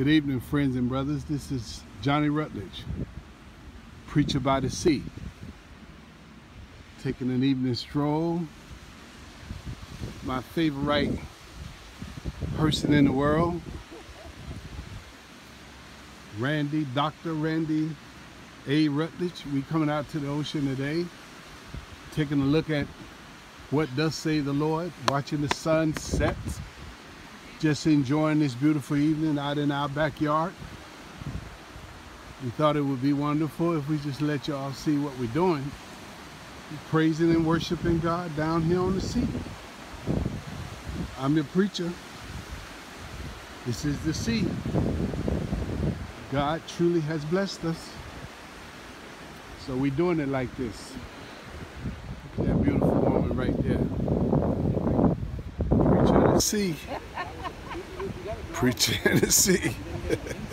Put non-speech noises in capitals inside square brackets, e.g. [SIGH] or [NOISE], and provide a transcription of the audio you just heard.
Good evening, friends and brothers. This is Johnny Rutledge, preacher by the sea. Taking an evening stroll. My favorite person in the world, Randy, Dr. Randy A. Rutledge. We coming out to the ocean today, taking a look at what does say the Lord, watching the sun set just enjoying this beautiful evening out in our backyard. We thought it would be wonderful if we just let y'all see what we're doing. Praising and worshiping God down here on the sea. I'm your preacher. This is the sea. God truly has blessed us. So we're doing it like this. That beautiful woman right there. Sea. Preaching in. [LAUGHS]